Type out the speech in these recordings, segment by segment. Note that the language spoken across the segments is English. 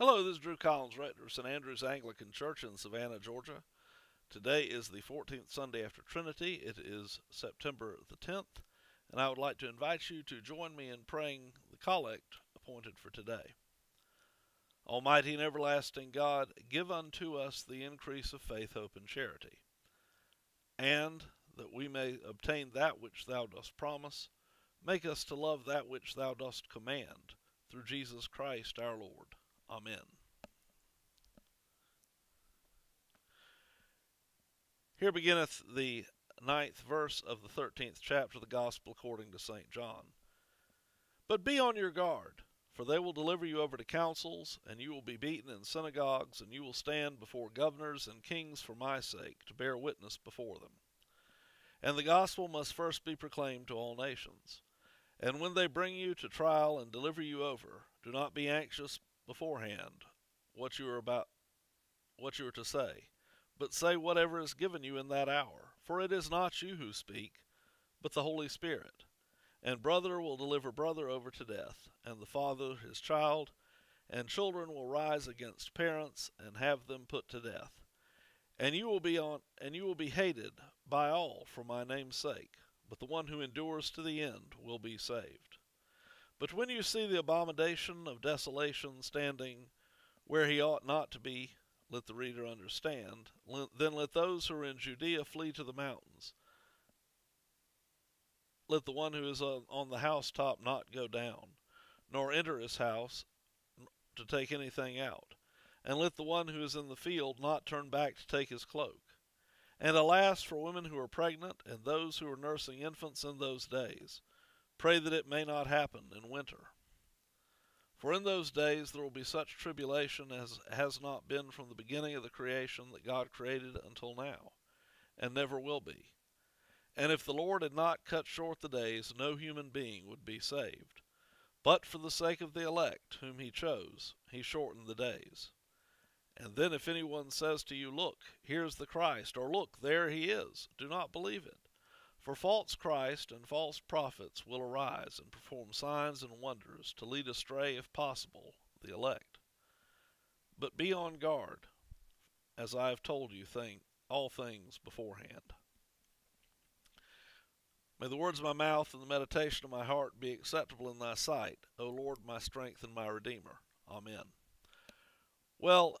Hello, this is Drew Collins, rector of St. Andrew's Anglican Church in Savannah, Georgia. Today is the 14th Sunday after Trinity. It is September the 10th, and I would like to invite you to join me in praying the collect appointed for today. Almighty and everlasting God, give unto us the increase of faith, hope, and charity, and that we may obtain that which thou dost promise, make us to love that which thou dost command, through Jesus Christ our Lord. Amen. Here beginneth the ninth verse of the thirteenth chapter of the Gospel according to St. John. But be on your guard, for they will deliver you over to councils, and you will be beaten in synagogues, and you will stand before governors and kings for my sake, to bear witness before them. And the gospel must first be proclaimed to all nations. And when they bring you to trial and deliver you over, do not be anxious beforehand what you are about what you are to say, but say whatever is given you in that hour, for it is not you who speak, but the Holy Spirit. And brother will deliver brother over to death, and the father his child, and children will rise against parents and have them put to death. And you will be on and you will be hated by all for my name's sake, but the one who endures to the end will be saved. But when you see the abomination of desolation standing where he ought not to be, let the reader understand. Then let those who are in Judea flee to the mountains. Let the one who is on the housetop not go down, nor enter his house to take anything out. And let the one who is in the field not turn back to take his cloak. And alas for women who are pregnant and those who are nursing infants in those days. Pray that it may not happen in winter. For in those days there will be such tribulation as has not been from the beginning of the creation that God created until now, and never will be. And if the Lord had not cut short the days, no human being would be saved. But for the sake of the elect, whom he chose, he shortened the days. And then if anyone says to you, Look, here's the Christ, or Look, there he is, do not believe it. For false Christ and false prophets will arise and perform signs and wonders to lead astray, if possible, the elect. But be on guard, as I have told you think all things beforehand. May the words of my mouth and the meditation of my heart be acceptable in thy sight, O Lord, my strength and my redeemer. Amen. Well,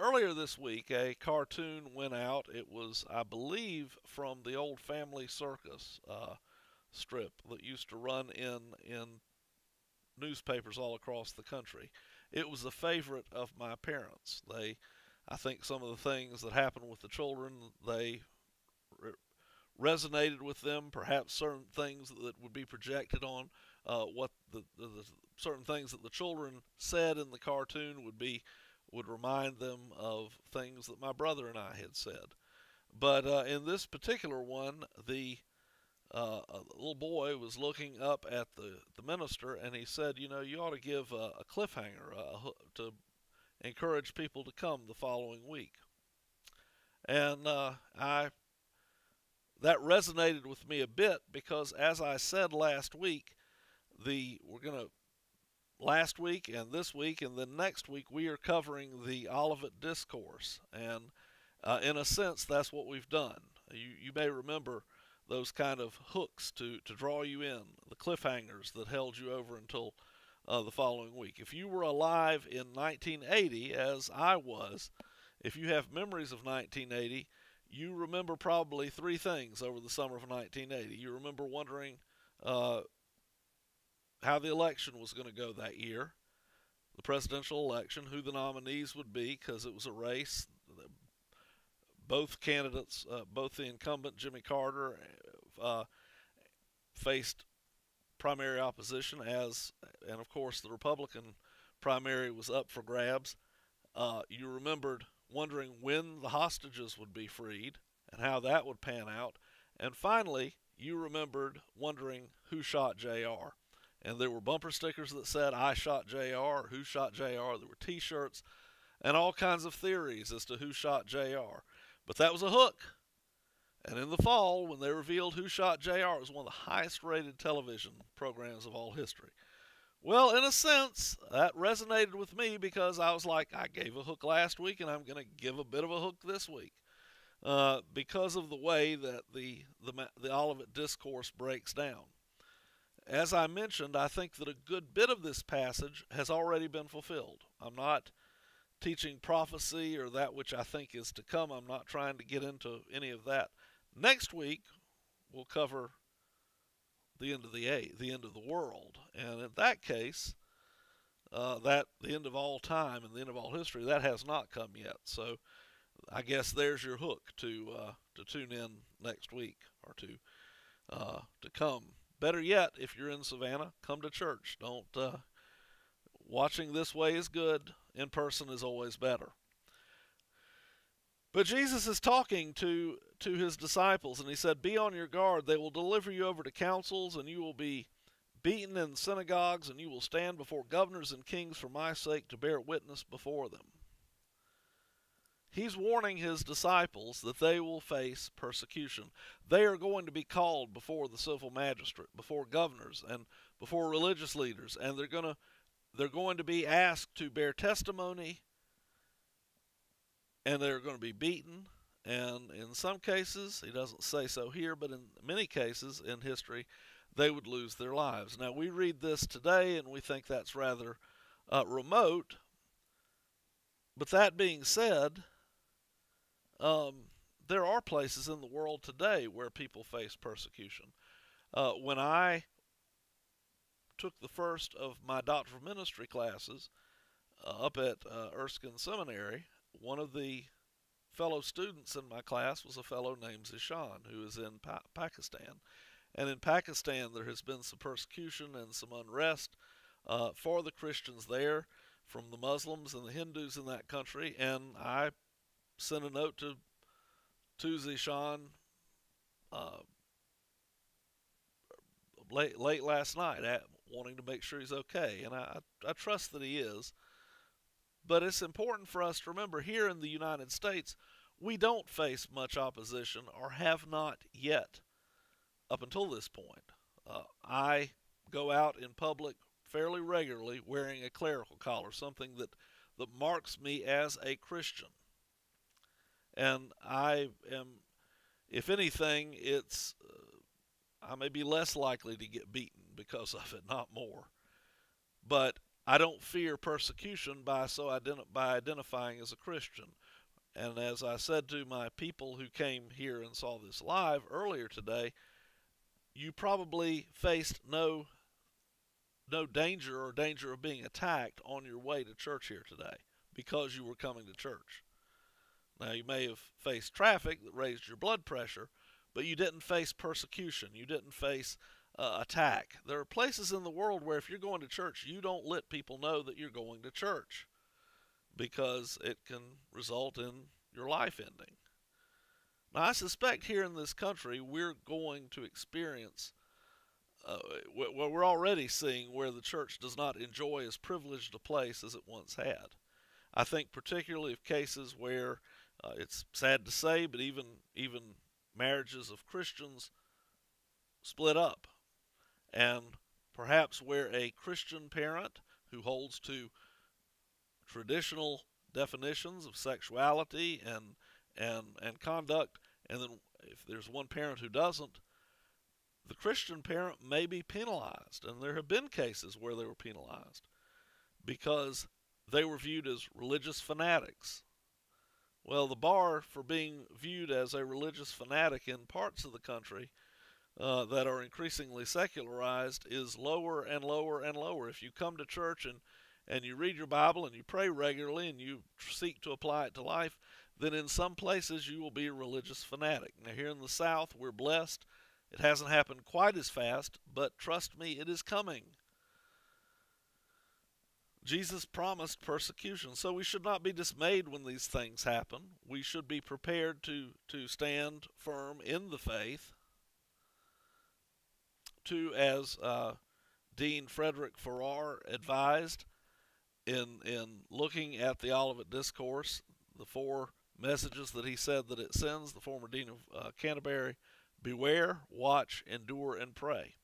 earlier this week, a cartoon went out. It was, I believe, from the old Family Circus uh, strip that used to run in in newspapers all across the country. It was a favorite of my parents. They, I think, some of the things that happened with the children, they re- resonated with them. Perhaps certain things that would be projected on uh, what the, the, the certain things that the children said in the cartoon would be would remind them of things that my brother and I had said. But uh, in this particular one, the uh, little boy was looking up at the, the minister and he said, You know, you ought to give a, a cliffhanger uh, to encourage people to come the following week. And uh, I that resonated with me a bit because, as I said last week, the we're going to last week and this week, and then next week we are covering the Olivet Discourse. And uh, in a sense, that's what we've done. You, you may remember those kind of hooks to, to draw you in, the cliffhangers that held you over until uh, the following week. If you were alive in 1980, as I was, if you have memories of 1980, you remember probably three things over the summer of 1980. You remember wondering, uh, how the election was going to go that year, the presidential election, who the nominees would be, because it was a race. Both candidates, uh, both the incumbent Jimmy Carter, uh, faced primary opposition, as and of course the Republican primary was up for grabs. Uh, you remembered wondering when the hostages would be freed and how that would pan out, and finally you remembered wondering who shot J.R and there were bumper stickers that said "I shot J.R." Who shot J.R. There were T-shirts and all kinds of theories as to who shot J.R. But that was a hook. And in the fall, when they revealed who shot J.R., it was one of the highest-rated television programs of all history. Well, in a sense, that resonated with me because I was like, I gave a hook last week, and I'm going to give a bit of a hook this week, uh, because of the way that the the the Olivet discourse breaks down. As I mentioned, I think that a good bit of this passage has already been fulfilled. I'm not teaching prophecy or that which I think is to come. I'm not trying to get into any of that. Next week, we'll cover the end of the a the end of the world, and in that case, uh, that the end of all time and the end of all history that has not come yet. So, I guess there's your hook to uh, to tune in next week or to uh, to come. Better yet, if you're in Savannah, come to church. Don't uh, watching this way is good. In person is always better. But Jesus is talking to to his disciples, and he said, Be on your guard. They will deliver you over to councils, and you will be beaten in synagogues, and you will stand before governors and kings for my sake to bear witness before them. He's warning his disciples that they will face persecution. They are going to be called before the civil magistrate, before governors, and before religious leaders, and they're going to they're going to be asked to bear testimony and they're going to be beaten. And in some cases, he doesn't say so here, but in many cases in history, they would lose their lives. Now, we read this today and we think that's rather uh, remote. But that being said, um, there are places in the world today where people face persecution. Uh, when I took the first of my doctoral ministry classes uh, up at uh, Erskine Seminary, one of the fellow students in my class was a fellow named Zishan, who is in pa- Pakistan. And in Pakistan, there has been some persecution and some unrest uh, for the Christians there from the Muslims and the Hindus in that country. And I sent a note to, to Zishan uh, late, late last night, at, wanting to make sure he's okay. And I, I trust that he is. But it's important for us to remember here in the United States, we don't face much opposition or have not yet up until this point. Uh, I go out in public fairly regularly wearing a clerical collar, something that, that marks me as a Christian. And I am, if anything, it's, uh, I may be less likely to get beaten because of it, not more. But I don't fear persecution by so identi- by identifying as a Christian. And as I said to my people who came here and saw this live earlier today, you probably faced no no danger or danger of being attacked on your way to church here today because you were coming to church. Now you may have faced traffic that raised your blood pressure, but you didn't face persecution. You didn't face uh, attack. There are places in the world where if you're going to church, you don't let people know that you're going to church because it can result in your life ending. Now, I suspect here in this country we're going to experience, uh, we're already seeing where the church does not enjoy as privileged a place as it once had. I think particularly of cases where uh, it's sad to say, but even even marriages of Christians split up. And perhaps where a Christian parent who holds to traditional definitions of sexuality and and and conduct and then if there's one parent who doesn't the Christian parent may be penalized. And there have been cases where they were penalized because they were viewed as religious fanatics well the bar for being viewed as a religious fanatic in parts of the country uh, that are increasingly secularized is lower and lower and lower. If you come to church and, and you read your Bible and you pray regularly and you seek to apply it to life, then in some places you will be a religious fanatic. Now, here in the South, we're blessed. It hasn't happened quite as fast, but trust me, it is coming. Jesus promised persecution, so we should not be dismayed when these things happen. We should be prepared to, to stand firm in the faith to, as uh, Dean Frederic Farrar advised in in looking at the Olivet Discourse, the four messages that he said that it sends, the former Dean of uh, Canterbury, beware, watch, endure, and pray.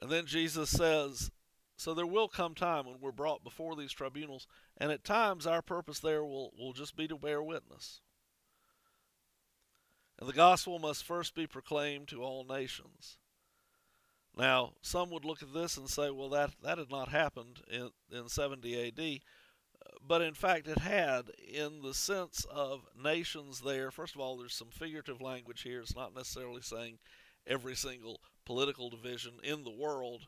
And then Jesus says, so there will come time when we're brought before these tribunals, and at times our purpose there will, will just be to bear witness. And the gospel must first be proclaimed to all nations. Now, some would look at this and say, well, that, that had not happened in, in 70 AD. But in fact, it had in the sense of nations there. First of all, there's some figurative language here. It's not necessarily saying every single political division in the world,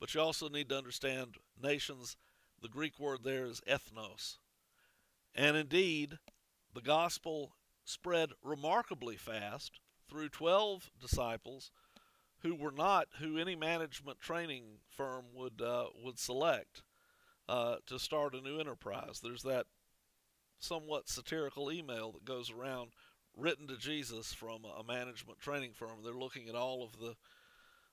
but you also need to understand nations. The Greek word there is ethnos. And indeed, the gospel spread remarkably fast through 12 disciples who were not who any management training firm would uh, would select uh, to start a new enterprise. There's that somewhat satirical email that goes around written to Jesus from a management training firm. They're looking at all of the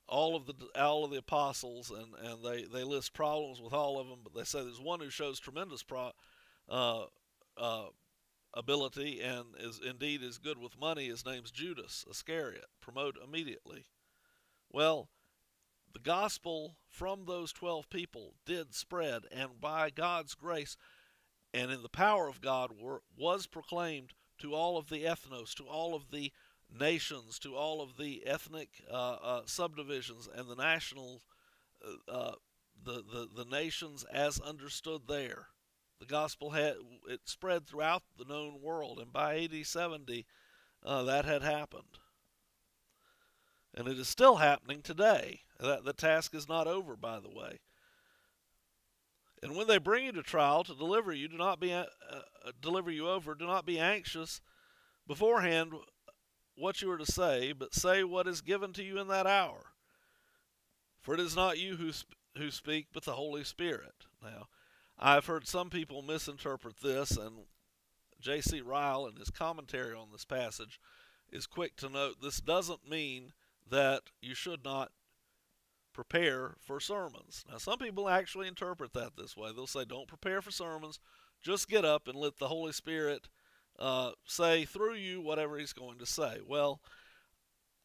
all of the all of the apostles and and they they list problems with all of them, but they say there's one who shows tremendous pro, uh, uh, ability and is indeed is good with money. His name's Judas Iscariot. Promote immediately. Well, the gospel from those 12 people did spread, and by God's grace and in the power of God were, was proclaimed to all of the ethnos, to all of the nations, to all of the ethnic uh, uh, subdivisions and the national, uh, the, the, the nations as understood there. The gospel had it spread throughout the known world, and by AD 70, uh, that had happened. And it is still happening today. That the task is not over, by the way. And when they bring you to trial to deliver you, do not be uh, deliver you over. Do not be anxious beforehand what you are to say, but say what is given to you in that hour. For it is not you who sp- who speak, but the Holy Spirit. Now, I've heard some people misinterpret this, and J.C. Ryle, in his commentary on this passage, is quick to note this doesn't mean that you should not prepare for sermons. Now, some people actually interpret that this way. They'll say, don't prepare for sermons, just get up and let the Holy Spirit uh, say through you whatever He's going to say. Well,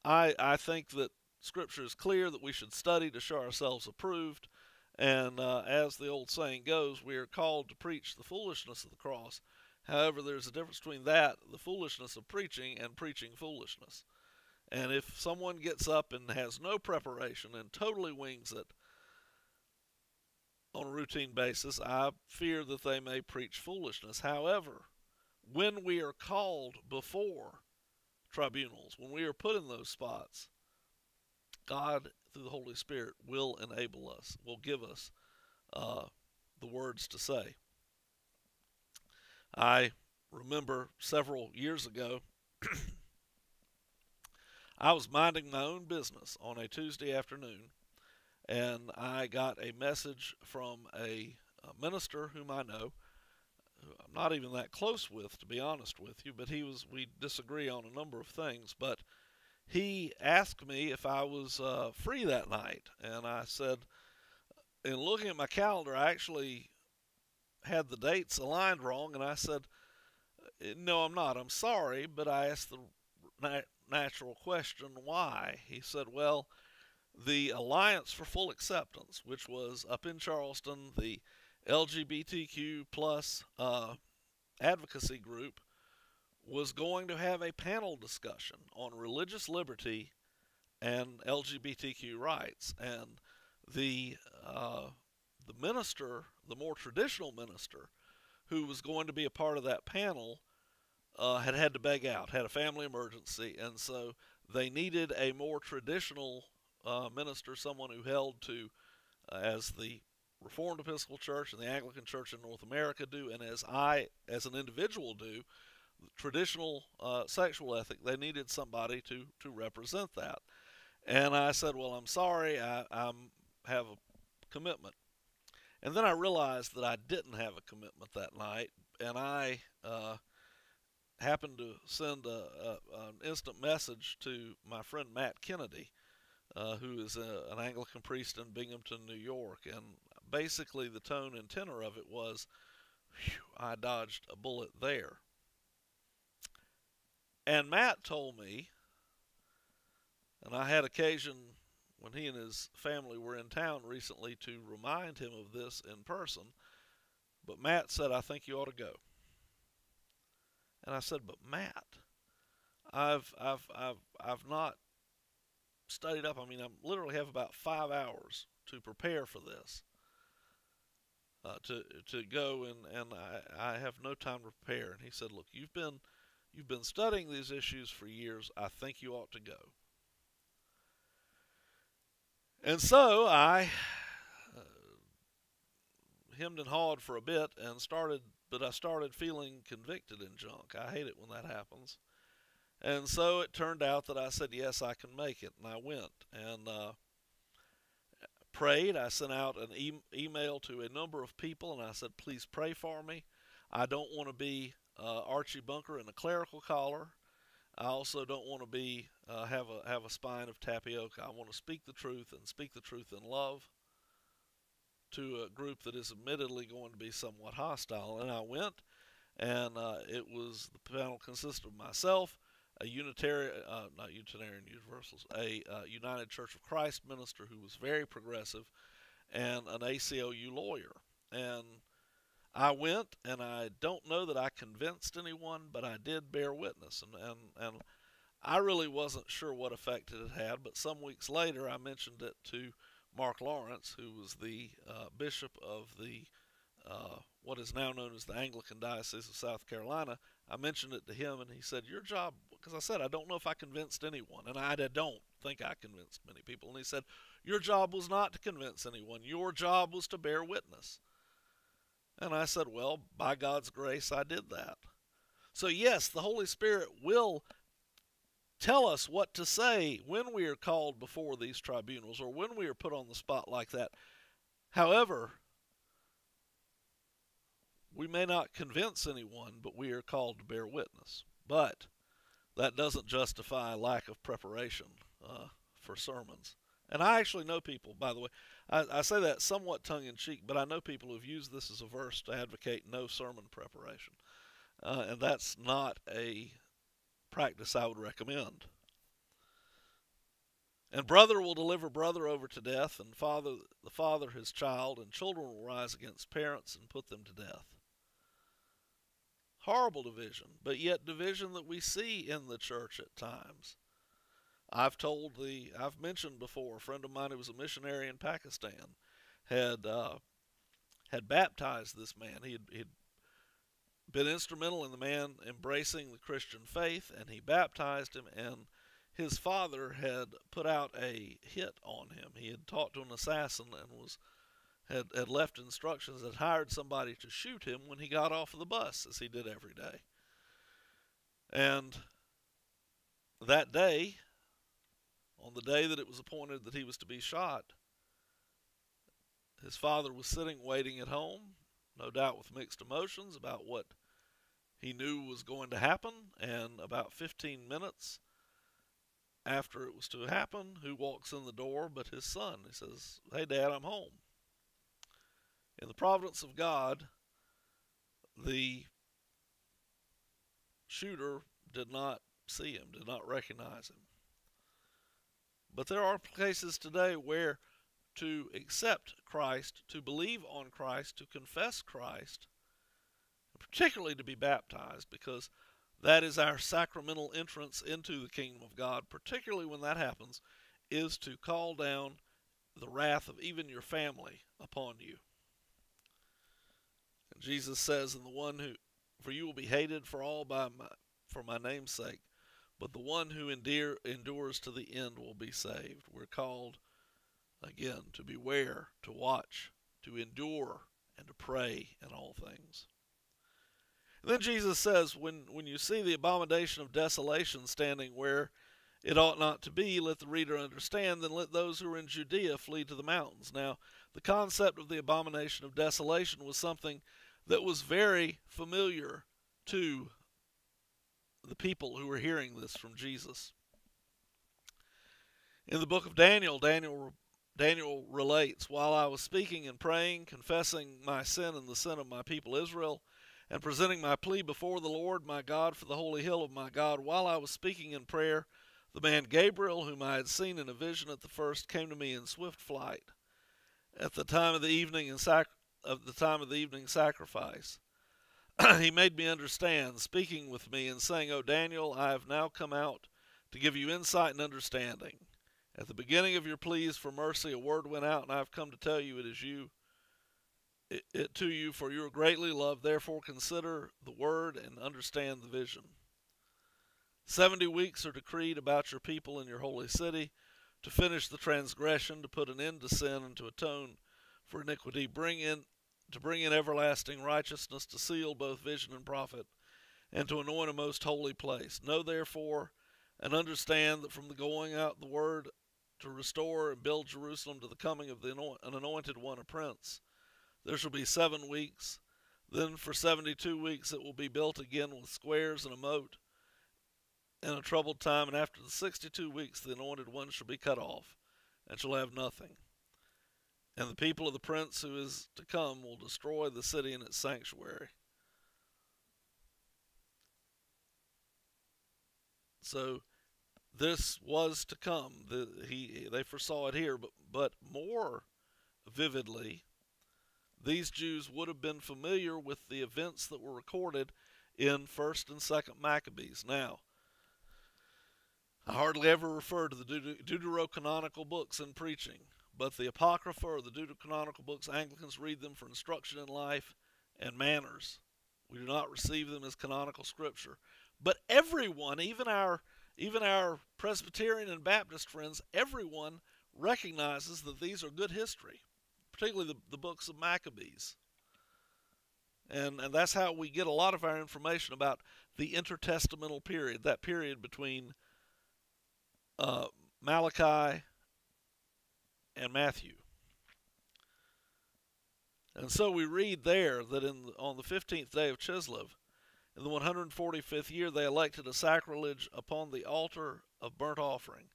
I, I think that Scripture is clear that we should study to show ourselves approved. And uh, as the old saying goes, we are called to preach the foolishness of the cross. However, there's a difference between that, the foolishness of preaching, and preaching foolishness. And if someone gets up and has no preparation and totally wings it on a routine basis, I fear that they may preach foolishness. However, when we are called before tribunals, when we are put in those spots, God, through the Holy Spirit, will enable us, will give us uh, the words to say. I remember several years ago I was minding my own business on a Tuesday afternoon, and I got a message from a, a minister whom I know. I'm not even that close with, to be honest with you, but he was. We disagree on a number of things, but he asked me if I was uh, free that night, and I said, in looking at my calendar, I actually had the dates aligned wrong, and I said, no, I'm not. I'm sorry, but I asked the natural question why. He said, well, the Alliance for Full Acceptance, which was up in Charleston, the LGBTQ plus uh, advocacy group, was going to have a panel discussion on religious liberty and LGBTQ rights, and the uh, the minister, the more traditional minister, who was going to be a part of that panel, uh, had had to beg out, had a family emergency, and so they needed a more traditional uh, minister, someone who held to, uh, as the Reformed Episcopal Church and the Anglican Church in North America do, and as I, as an individual, do, traditional uh, sexual ethic. They needed somebody to to represent that, and I said, "Well, I'm sorry, I I'm, have a commitment." And then I realized that I didn't have a commitment that night, and I uh, happened to send a, a, an instant message to my friend Matt Kennedy, uh, who is a, an Anglican priest in Binghamton, New York. And basically, the tone and tenor of it was, I dodged a bullet there. And Matt told me, and I had occasion when he and his family were in town recently to remind him of this in person. But Matt said, I think you ought to go. And I said, But Matt, I've I've I've I've not studied up. I mean, I literally have about five hours to prepare for this. Uh, to to go and and I, I have no time to prepare. And he said, "Look, you've been you've been studying these issues for years. I think you ought to go." And so I uh, hemmed and hawed for a bit and started, but I started feeling convicted in junk. I hate it when that happens. And so it turned out that I said, Yes, I can make it. And I went and uh, prayed. I sent out an e- email to a number of people and I said, Please pray for me. I don't want to be uh, Archie Bunker in a clerical collar. I also don't want to be uh, have a have a spine of tapioca. I want to speak the truth and speak the truth in love to a group that is admittedly going to be somewhat hostile. And I went, and uh, it was the panel consisted of myself, a Unitarian, uh, not Unitarian Universals, a uh, United Church of Christ minister who was very progressive, and an ACLU lawyer. And I went, and I don't know that I convinced anyone, but I did bear witness, and and and I really wasn't sure what effect it had had. But some weeks later, I mentioned it to Mark Lawrence, who was the uh, bishop of the uh, what is now known as the Anglican Diocese of South Carolina. I mentioned it to him, and he said, "Your job," because I said, "I don't know if I convinced anyone," and I, don't think I convinced many people. And he said, "Your job was not to convince anyone. Your job was to bear witness." And I said, Well, by God's grace, I did that. So, yes, the Holy Spirit will tell us what to say when we are called before these tribunals or when we are put on the spot like that. However, we may not convince anyone, but we are called to bear witness. But that doesn't justify lack of preparation uh, for sermons. And I actually know people, by the way, I, I say that somewhat tongue in cheek, but I know people who've used this as a verse to advocate no sermon preparation. Uh, and that's not a practice I would recommend. And brother will deliver brother over to death, and father the father his child, and children will rise against parents and put them to death. Horrible division, but yet division that we see in the church at times. I've told the, I've mentioned before, a friend of mine who was a missionary in Pakistan had uh, had baptized this man. He had he'd been instrumental in the man embracing the Christian faith, and he baptized him. And his father had put out a hit on him. He had talked to an assassin and was had, had left instructions had hired somebody to shoot him when he got off of the bus, as he did every day. And that day, on the day that it was appointed that he was to be shot, his father was sitting waiting at home, no doubt with mixed emotions about what he knew was going to happen. And about 15 minutes after it was to happen, who walks in the door but his son? He says, Hey, Dad, I'm home. In the providence of God, the shooter did not see him, did not recognize him. But there are cases today where to accept Christ, to believe on Christ, to confess Christ, particularly to be baptized, because that is our sacramental entrance into the kingdom of God, particularly when that happens, is to call down the wrath of even your family upon you. And Jesus says, "And the one who, for you will be hated for all by my, for my name's sake, but the one who endure, endures to the end will be saved. We're called, again, to beware, to watch, to endure, and to pray in all things. And then Jesus says, when, when you see the abomination of desolation standing where it ought not to be, let the reader understand, then let those who are in Judea flee to the mountains. Now, the concept of the abomination of desolation was something that was very familiar to the people who were hearing this from Jesus. In the book of Daniel, Daniel Daniel relates, While I was speaking and praying, confessing my sin and the sin of my people Israel, and presenting my plea before the Lord my God for the holy hill of my God, while I was speaking in prayer, The man Gabriel, whom I had seen in a vision at the first, came to me in swift flight at the time of the evening and sac- of the time of the evening sacrifice. he made me understand, speaking with me and saying, "O Daniel, I have now come out to give you insight and understanding. At the beginning of your pleas for mercy, a word went out, and I have come to tell you it is you, it, it to you, for you are greatly loved. Therefore, consider the word and understand the vision." Seventy weeks are decreed about your people in your holy city to finish the transgression, to put an end to sin, and to atone for iniquity, bring in to bring in everlasting righteousness, to seal both vision and prophet, and to anoint a most holy place. Know therefore and understand that from the going out the word to restore and build Jerusalem to the coming of the an anointed one, a prince, there shall be seven weeks. Then for seventy two weeks it will be built again with squares and a moat in a troubled time, and after the sixty two weeks the anointed one shall be cut off, and shall have nothing. And the people of the prince who is to come will destroy the city and its sanctuary. So this was to come. The, he they foresaw it here, but but more vividly, these Jews would have been familiar with the events that were recorded in First and Second Maccabees. Now, I hardly ever refer to the deuterocanonical books in preaching, but the Apocrypha or the deuterocanonical books, Anglicans read them for instruction in life and manners. We do not receive them as canonical scripture. But everyone, even our even our Presbyterian and Baptist friends, everyone recognizes that these are good history, particularly the, the books of Maccabees. And, and that's how we get a lot of our information about the intertestamental period, that period between uh, Malachi, and Matthew. And so we read there that in on the 15th day of Chislev, in the 145th year, they elected a sacrilege upon the altar of burnt offering.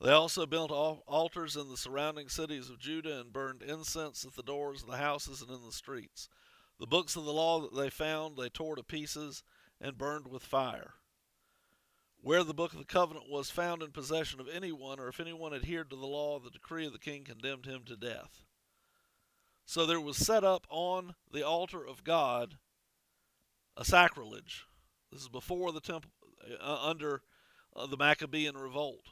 They also built altars in the surrounding cities of Judah and burned incense at the doors of the houses and in the streets. The books of the law that they found they tore to pieces and burned with fire where the book of the covenant was found in possession of anyone, or if anyone adhered to the law, the decree of the king condemned him to death. So there was set up on the altar of God a sacrilege. This is before the temple, uh, under uh, the Maccabean revolt.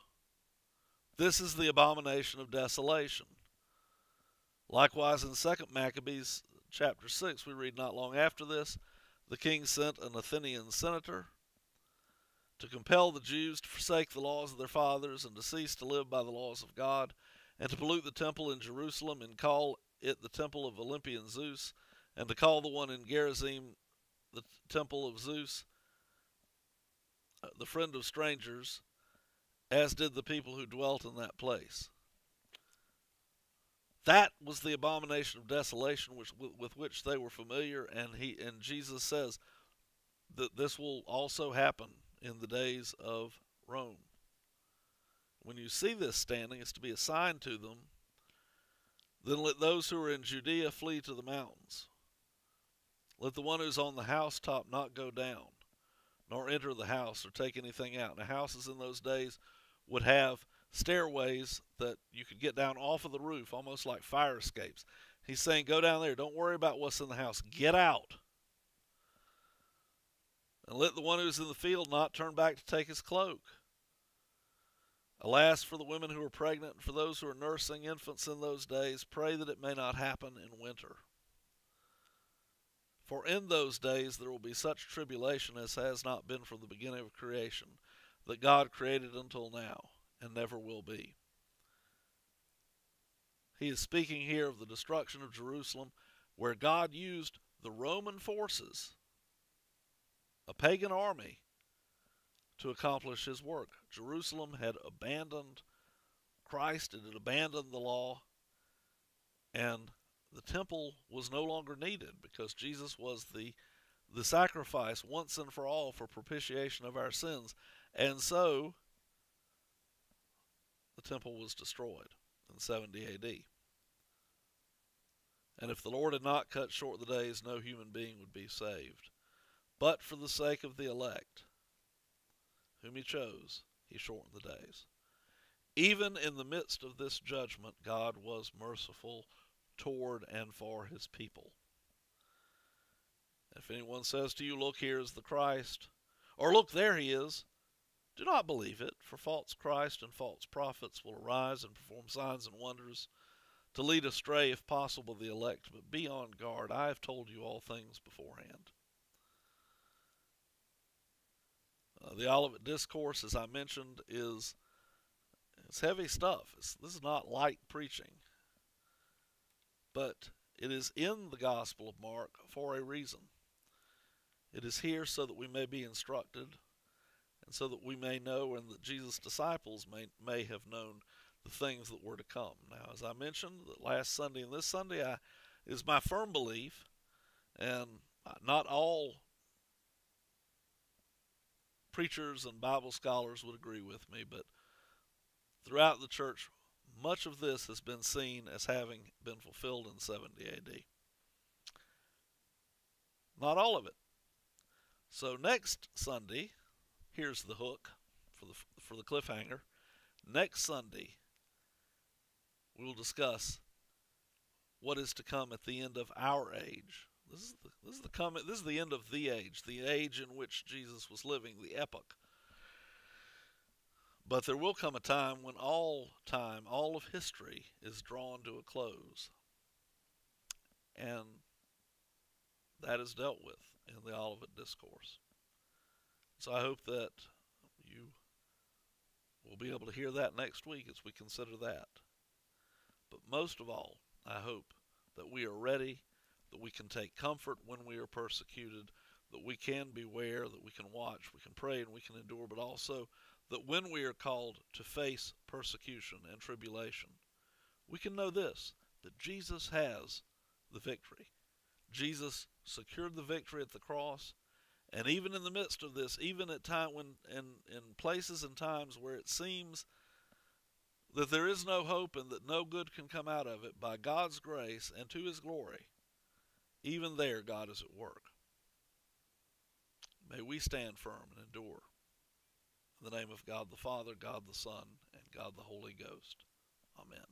This is the abomination of desolation. Likewise, in Second Maccabees chapter 6, we read not long after this, the king sent an Athenian senator to compel the Jews to forsake the laws of their fathers and to cease to live by the laws of God, and to pollute the temple in Jerusalem and call it the temple of Olympian Zeus, and to call the one in Gerizim the temple of Zeus, uh, the friend of strangers, as did the people who dwelt in that place. That was the abomination of desolation which, with, with which they were familiar, and he and Jesus says that this will also happen in the days of Rome. When you see this standing, it's to be a sign to them. Then let those who are in Judea flee to the mountains. Let the one who's on the housetop not go down, nor enter the house or take anything out. Now, houses in those days would have stairways that you could get down off of the roof, almost like fire escapes. He's saying, Go down there. Don't worry about what's in the house. Get out. And let the one who is in the field not turn back to take his cloak. Alas, for the women who are pregnant and for those who are nursing infants in those days, pray that it may not happen in winter. For in those days there will be such tribulation as has not been from the beginning of creation, that God created until now, and never will be. He is speaking here of the destruction of Jerusalem, where God used the Roman forces a pagan army to accomplish his work. Jerusalem had abandoned Christ, it had abandoned the law, and the temple was no longer needed because Jesus was the the sacrifice once and for all for propitiation of our sins. And so the temple was destroyed in 70 AD. And if the Lord had not cut short the days, no human being would be saved. But for the sake of the elect, whom he chose, he shortened the days. Even in the midst of this judgment, God was merciful toward and for his people. If anyone says to you, Look, here is the Christ, or Look, there he is, do not believe it, for false Christ and false prophets will arise and perform signs and wonders to lead astray, if possible, the elect. But be on guard. I have told you all things beforehand. Uh, the Olivet Discourse, as I mentioned, is it's heavy stuff. It's, this is not light preaching. But it is in the Gospel of Mark for a reason. It is here so that we may be instructed and so that we may know and that Jesus' disciples may, may have known the things that were to come. Now, as I mentioned, the last Sunday and this Sunday I, is my firm belief, and not all preachers and Bible scholars would agree with me, but throughout the church, much of this has been seen as having been fulfilled in 70 AD. Not all of it. So next Sunday, here's the hook for the for the cliffhanger. Next Sunday, we will discuss what is to come at the end of our age. This is the, this is the comment. This is the end of the age, the age in which Jesus was living, the epoch. But there will come a time when all time, all of history is drawn to a close. And that is dealt with in the Olivet Discourse. So I hope that you will be able to hear that next week as we consider that. But most of all, I hope that we are ready, that we can take comfort when we are persecuted, that we can beware, that we can watch, we can pray, and we can endure, but also that when we are called to face persecution and tribulation, we can know this that Jesus has the victory. Jesus secured the victory at the cross, and even in the midst of this, even at time when in, in places and times where it seems that there is no hope and that no good can come out of it, by God's grace and to his glory, even there God is at work. May we stand firm and endure. In the name of God the Father, God the Son, and God the Holy Ghost. Amen.